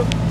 Welcome.